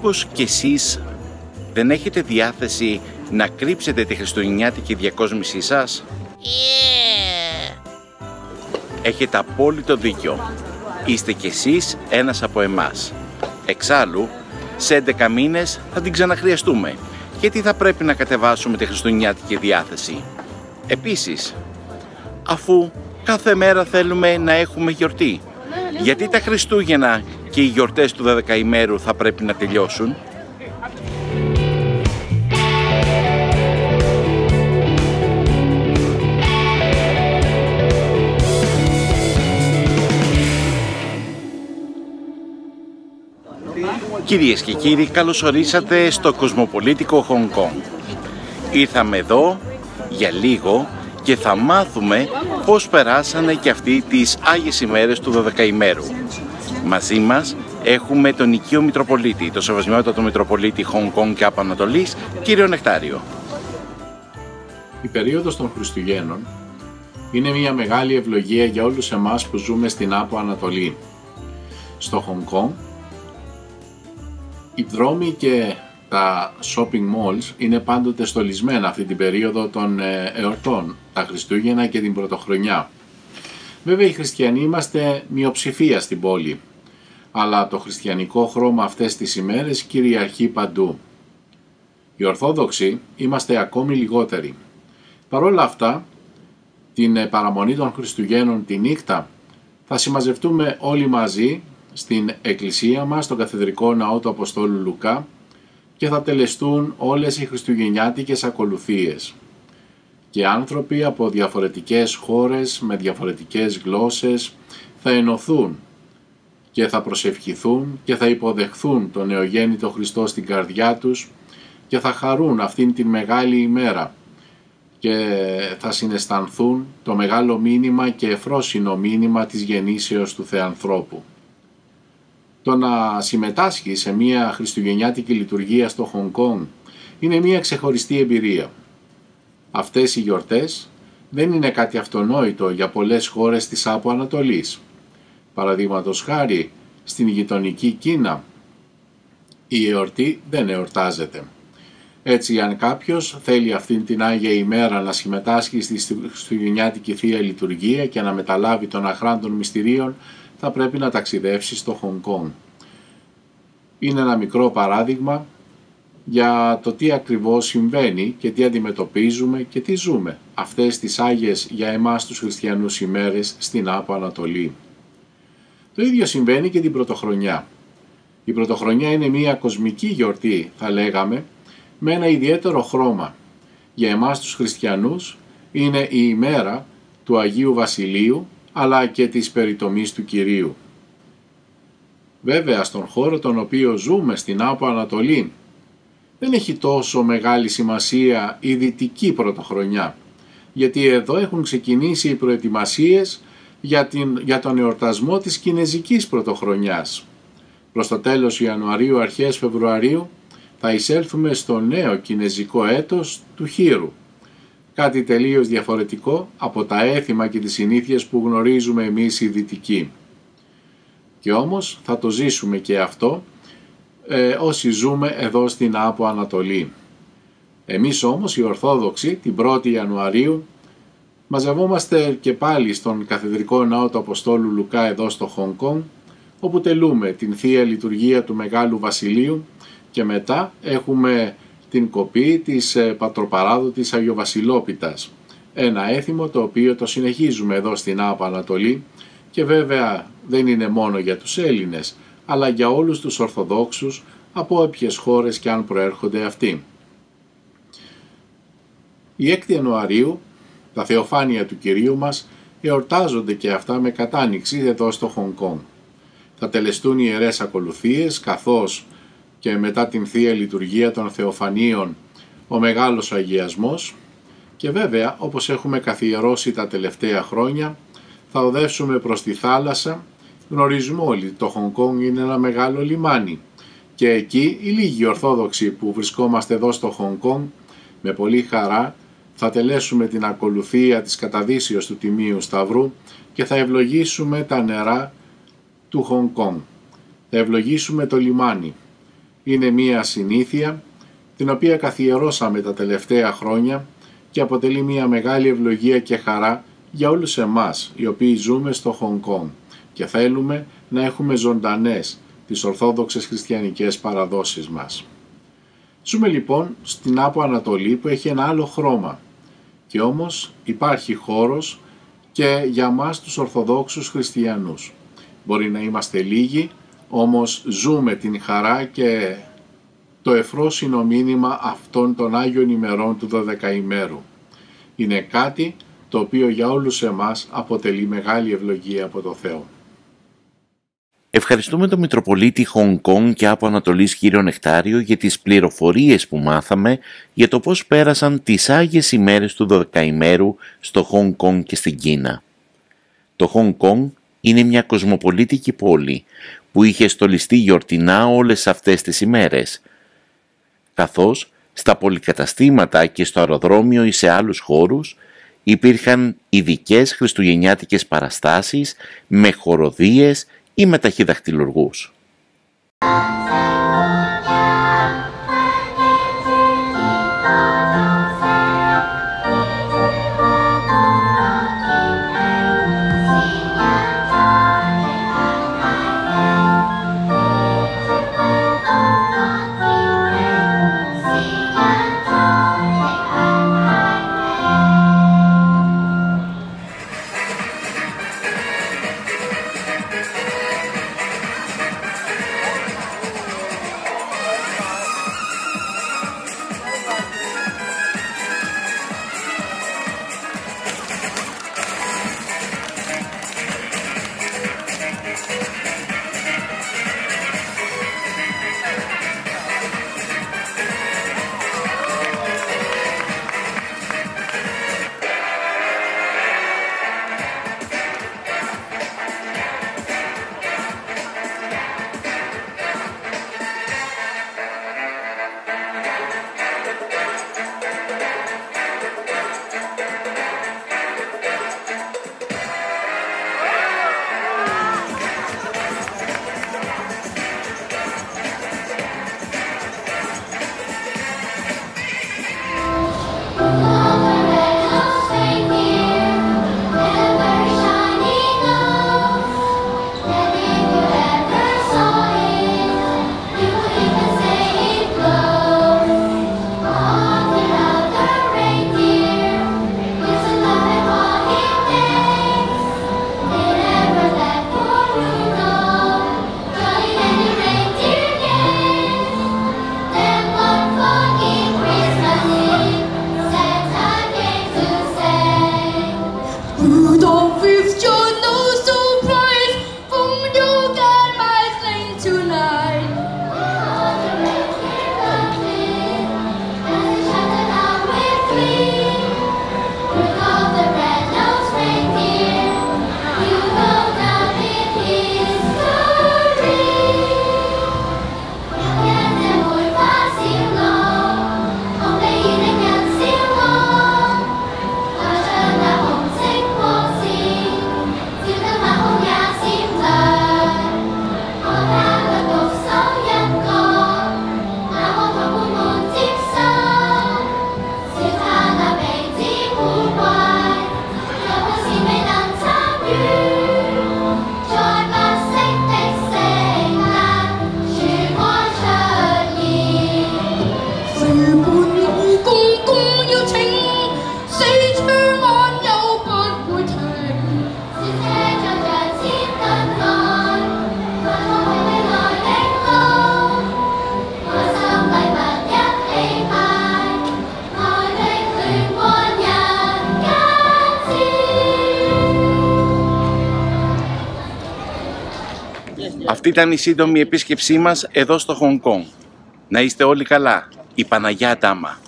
Μήπως κι εσείς δεν έχετε διάθεση να κρύψετε τη χριστουγεννιάτικη διακόσμησή σας; Έχετε απόλυτο δίκιο. Είστε κι εσείς ένας από εμάς. Εξάλλου, σε 11 μήνες θα την ξαναχρειαστούμε. Γιατί θα πρέπει να κατεβάσουμε τη χριστουγεννιάτικη διάθεση. Επίσης, αφού κάθε μέρα θέλουμε να έχουμε γιορτή, γιατί τα Χριστούγεννα και οι γιορτές του 12 ημέρου θα πρέπει να τελειώσουν. Κυρίες και κύριοι, καλώς ορίσατε στο κοσμοπολίτικο Hong Kong. Ήρθαμε εδώ για λίγο και θα μάθουμε πώς περάσανε και αυτοί τις Άγιες ημέρες του 12 ημέρου. Μαζί μας έχουμε τον οικείο Μητροπολίτη, το Σεβασμιότατο Μητροπολίτη Hong Kong και Απανατολής, κύριο Νεκτάριο. Η περίοδος των Χριστουγέννων είναι μια μεγάλη ευλογία για όλους εμάς που ζούμε στην Άπο Ανατολή. Στο Hong Kong οι δρόμοι και τα shopping malls είναι πάντοτε στολισμένα αυτή την περίοδο των ε, εορτών, τα Χριστούγεννα και την Πρωτοχρονιά. Βέβαια οι χριστιανοί είμαστε μειοψηφία στην πόλη, αλλά το χριστιανικό χρώμα αυτές τις ημέρες κυριαρχεί παντού. Οι Ορθόδοξοι είμαστε ακόμη λιγότεροι. Παρ' όλα αυτά, την ε, παραμονή των Χριστουγέννων τη νύχτα θα συμμαζευτούμε όλοι μαζί στην εκκλησία μας, στον Καθεδρικό Ναό του Αποστόλου Λουκά και θα τελεστούν όλες οι χριστουγεννιάτικες ακολουθίες. Και άνθρωποι από διαφορετικές χώρες με διαφορετικές γλώσσες θα ενωθούν και θα προσευχηθούν και θα υποδεχθούν τον νεογέννητο Χριστό στην καρδιά τους και θα χαρούν αυτήν την μεγάλη ημέρα και θα συναισθανθούν το μεγάλο μήνυμα και εφρόσινο μήνυμα της γεννήσεως του Θεανθρώπου το να συμμετάσχει σε μια χριστουγεννιάτικη λειτουργία στο Χονγκ Κόνγκ είναι μια ξεχωριστή εμπειρία. Αυτές οι γιορτές δεν είναι κάτι αυτονόητο για πολλές χώρες της Άπο Ανατολής. Παραδείγματος χάρη στην γειτονική Κίνα η εορτή δεν εορτάζεται. Έτσι αν κάποιος θέλει αυτήν την Άγια ημέρα να συμμετάσχει στη Χριστουγεννιάτικη Θεία Λειτουργία και να μεταλάβει τον αχράντων μυστηρίων θα πρέπει να ταξιδεύσει στο Χονγκ Κόνγκ. Είναι ένα μικρό παράδειγμα για το τι ακριβώς συμβαίνει και τι αντιμετωπίζουμε και τι ζούμε αυτές τις Άγιες για εμάς τους χριστιανούς ημέρες στην Άπο Ανατολή. Το ίδιο συμβαίνει και την Πρωτοχρονιά. Η Πρωτοχρονιά είναι μια κοσμική γιορτή θα λέγαμε με ένα ιδιαίτερο χρώμα. Για εμάς τους χριστιανούς είναι η ημέρα του Αγίου Βασιλείου αλλά και της περιτομής του Κυρίου. Βέβαια στον χώρο τον οποίο ζούμε στην Άπο Ανατολή δεν έχει τόσο μεγάλη σημασία η δυτική πρωτοχρονιά γιατί εδώ έχουν ξεκινήσει οι προετοιμασίες για, την, για τον εορτασμό της Κινέζικης πρωτοχρονιάς. Προς το τέλος Ιανουαρίου αρχές Φεβρουαρίου θα εισέλθουμε στο νέο κινέζικο έτος του Χείρου κάτι τελείως διαφορετικό από τα έθιμα και τις συνήθειες που γνωρίζουμε εμείς οι δυτικοί. Και όμως θα το ζήσουμε και αυτό ε, όσοι ζούμε εδώ στην Άπο Ανατολή. Εμείς όμως οι Ορθόδοξοι την 1η Ιανουαρίου μαζευόμαστε και πάλι στον Καθεδρικό Ναό του Αποστόλου Λουκά εδώ στο Χονγκ Κονγκ όπου τελούμε την Θεία Λειτουργία του Μεγάλου Βασιλείου και μετά έχουμε την κοπή της ε, πατροπαράδοτης Αγιοβασιλόπιτας. Ένα έθιμο το οποίο το συνεχίζουμε εδώ στην Άπα Ανατολή και βέβαια δεν είναι μόνο για τους Έλληνες, αλλά για όλους τους Ορθοδόξους από όποιες χώρες και αν προέρχονται αυτοί. Η 6η Ιανουαρίου, τα Θεοφάνεια του Κυρίου μας, εορτάζονται και αυτά με κατάνυξη εδώ στο Χονγκ Κονγκ. Θα τελεστούν ιερές ακολουθίες καθώς και μετά την Θεία Λειτουργία των Θεοφανίων ο Μεγάλος Αγιασμός. Και βέβαια όπως έχουμε καθιερώσει τα τελευταία χρόνια θα οδεύσουμε προς τη θάλασσα. Γνωρίζουμε όλοι το Χονγκ Κόνγκ είναι ένα μεγάλο λιμάνι. Και εκεί οι λίγοι Ορθόδοξοι που βρισκόμαστε εδώ στο Χονγκ Κόνγκ με πολύ χαρά θα τελέσουμε την ακολουθία της καταδύσεως του Τιμίου Σταυρού και θα ευλογήσουμε τα νερά του Χονγκ Κόνγκ. Θα ευλογήσουμε το λιμάνι Είναι μία συνήθεια την οποία καθιερώσαμε τα τελευταία χρόνια και αποτελεί μια μεγάλη ευλογία και χαρά για όλους εμάς οι οποίοι ζούμε στο Χονγκ Κονγκ και θέλουμε να έχουμε ζωντανές τις ορθόδοξες χριστιανικές παραδόσεις μας. Ζούμε λοιπόν στην Άπο Ανατολή που έχει ένα άλλο χρώμα και όμως υπάρχει χώρος και για μας τους Ορθοδόξους Χριστιανούς. Μπορεί να είμαστε λίγοι, όμως ζούμε την χαρά και το εφρόσινο μήνυμα αυτών των Άγιων ημερών του Δωδεκαημέρου. Είναι κάτι το οποίο για όλους εμάς αποτελεί μεγάλη ευλογία από το Θεό. Ευχαριστούμε τον Μητροπολίτη Χονγκ Κονγκ και από Ανατολής κύριο Νεκτάριο για τις πληροφορίες που μάθαμε για το πώς πέρασαν τις Άγιες ημέρες του Δωδεκαημέρου στο Χονγκ Κονγκ και στην Κίνα. Το Χονγκ Κονγκ είναι μια κοσμοπολίτικη πόλη που είχε στολιστεί γιορτινά όλες αυτές τις ημέρες, καθώς στα πολυκαταστήματα και στο αεροδρόμιο ή σε άλλους χώρους υπήρχαν ειδικές χριστουγεννιάτικες παραστάσεις με χοροδίες ή με ταχυδαχτυλουργούς. Αυτή ήταν η σύντομη επίσκεψή μας εδώ στο Χονγκ Κονγκ. Να είστε όλοι καλά. Η Παναγιά Τάμα.